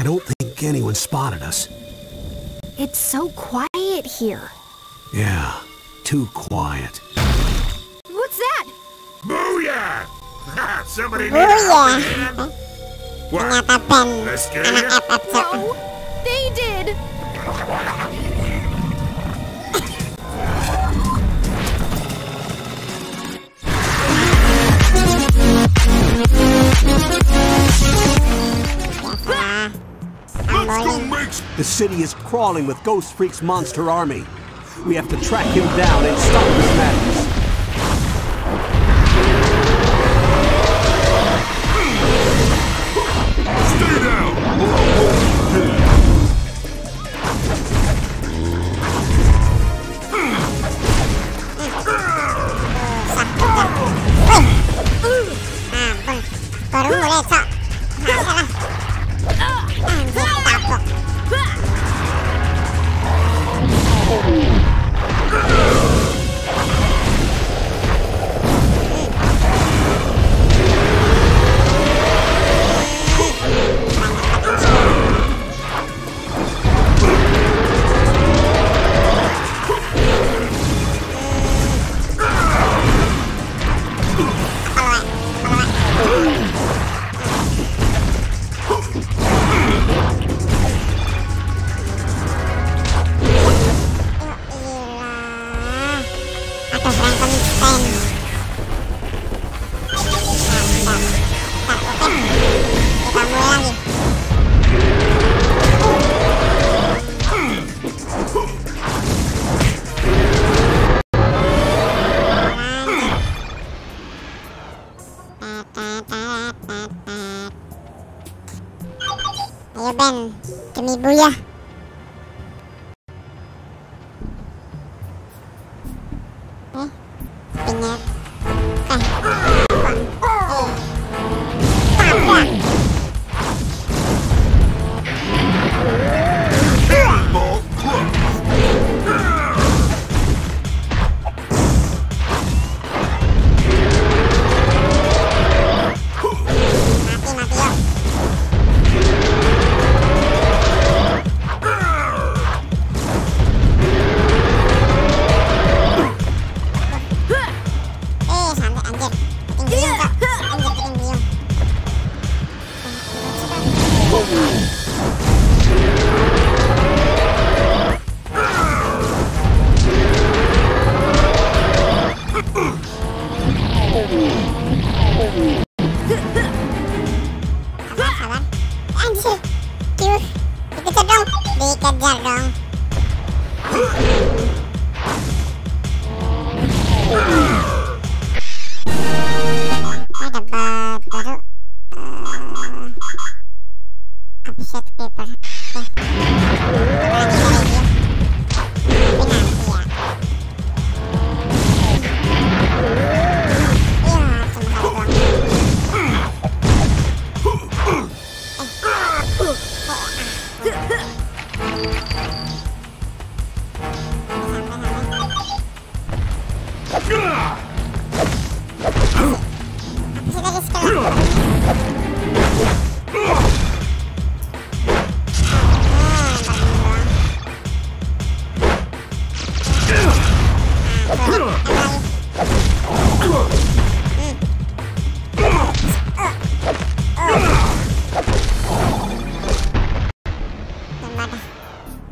I don't think anyone spotted us. It's so quiet here. Yeah, too quiet. What's that? Booyah! Somebody need Booyah! a? What? Ternyata Ben That scare anak you? FF7. No, they did. The city is crawling with Ghostfreak's monster army. We have to track him down and stop this madness. Stay down! or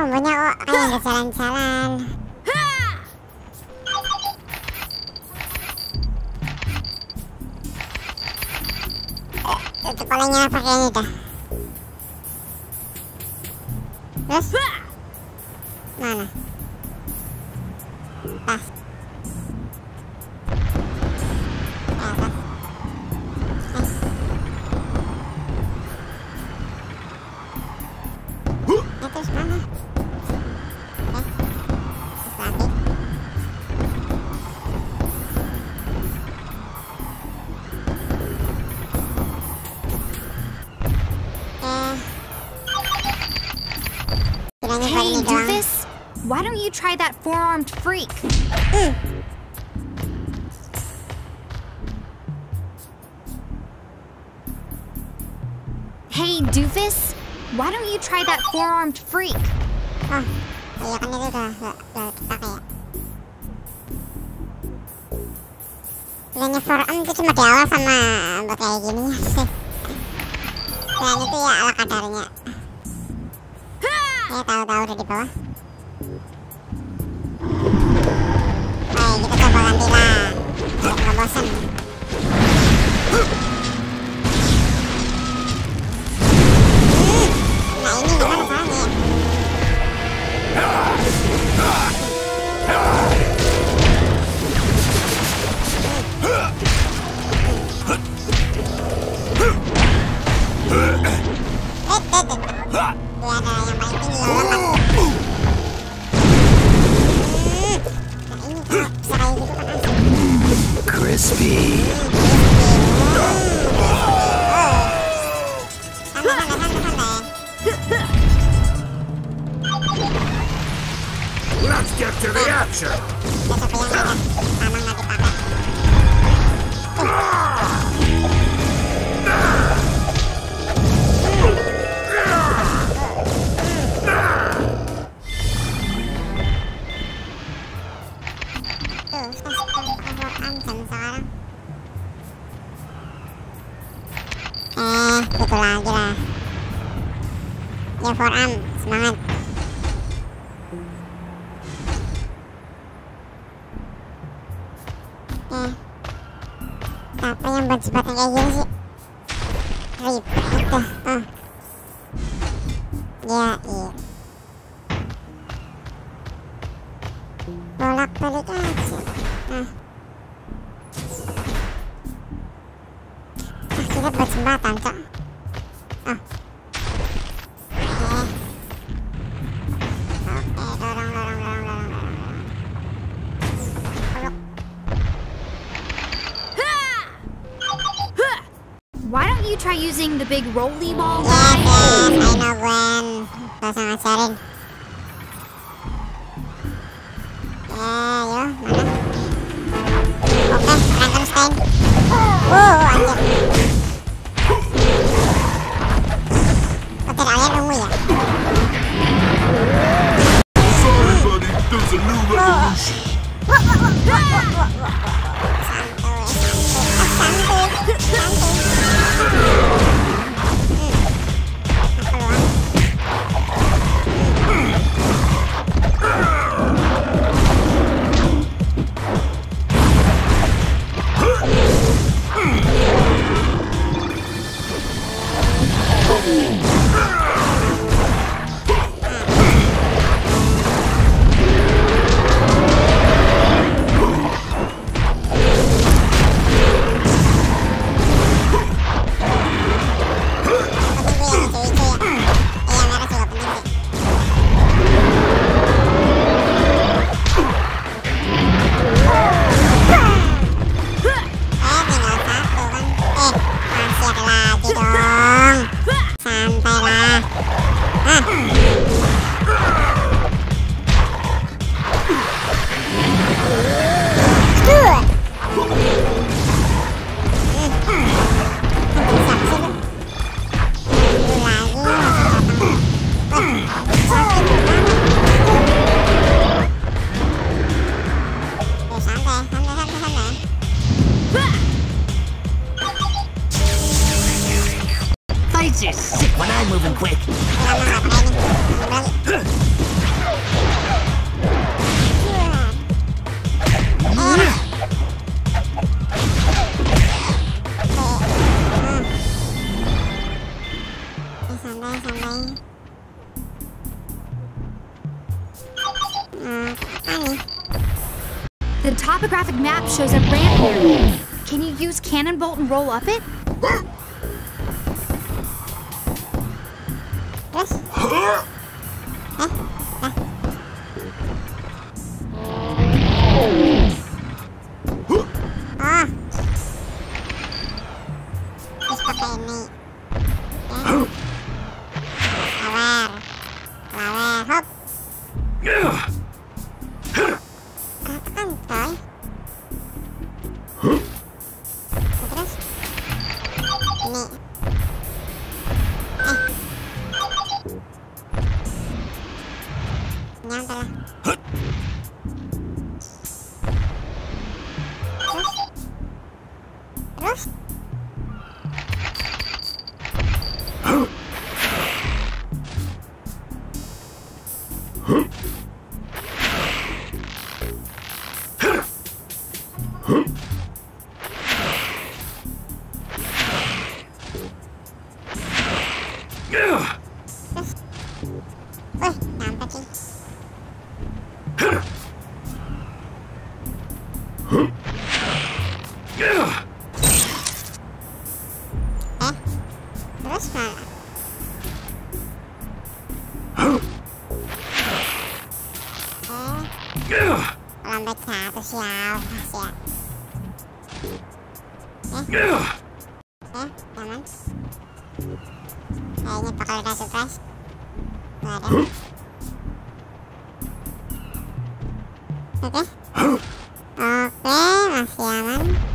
Kombonya oh kayak nggak jalan-jalan. Tutup olehnya pakai ini dah. Terus? Mana? You try that four-armed freak? Hey, Doofus. Why don't you try that four-armed freak? Oh, iya kan itu udah, udah, udah dipakai ya. Pilihannya forearm itu cuma di awal sama buat kayak gini ya sih. Dan itu ya ala kadarnya. Ya tahu-tahu udah di bawah. Hai kita yang tinggi lompat santai. Let's get to the action! Eh, apa yang buat kayak gini sih? Ribet itu. Oh. Ya, iya. Bolak balik aja. Ah, kita buat jembatan, cok. Try using the big rolly ball? Yes, yes, I know Gwen. Gak usah ngajarin. Ya, yo, mana? Oke, Frankenstein. Uh, anjir. Topographic map shows a ramp here. Can you use Cannonbolt and roll up it? Eh, terus mana? Eh, lambat satu sial, sial. Eh, eh, jangan. Kayaknya bakal ada. Oke. Oke, masih aman.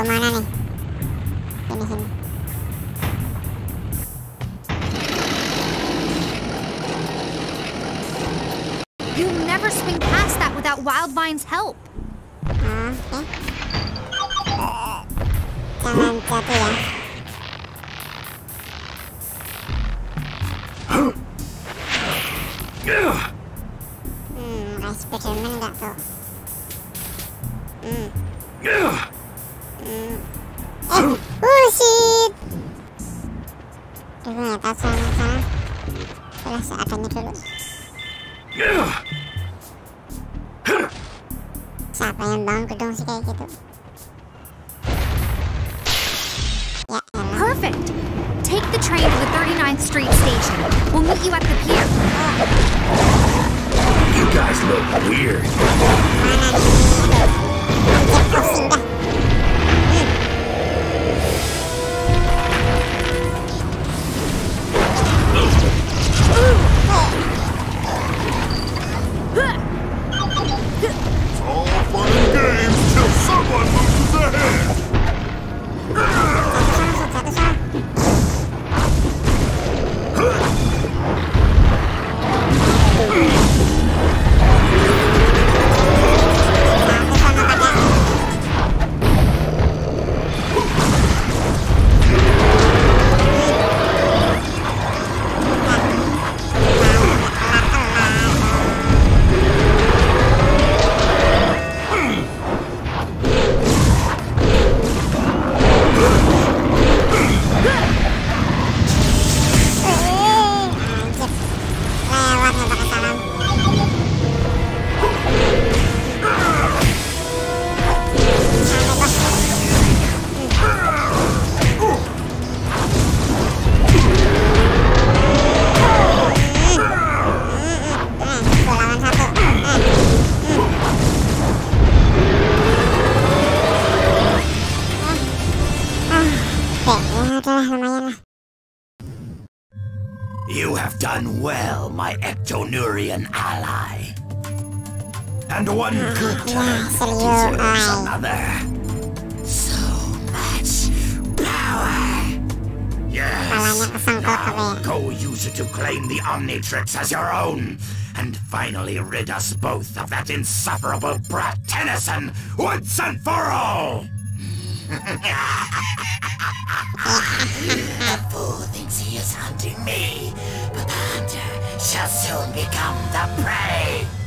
Nih? Sini sini. You'll never swing past that without Wildvine's help. Oke. Jangan jatuh ya. Siapa yang bangun gedung sih kayak gitu? Ya elah. Perfect. Take the train to the 39th Street station. We'll meet you at the pier. You guys look weird. Mana nih? Anjir, pusing dah. Well, my Ectonurian ally. And one good turn serius, deserves ay. another. So much power. Yes. Palanya kesangkut apa ya? Go use it to claim the Omnitrix as your own. And finally rid us both of that insufferable brat Tennyson once and for all! The fool thinks he is hunting me, but the hunter shall soon become the prey.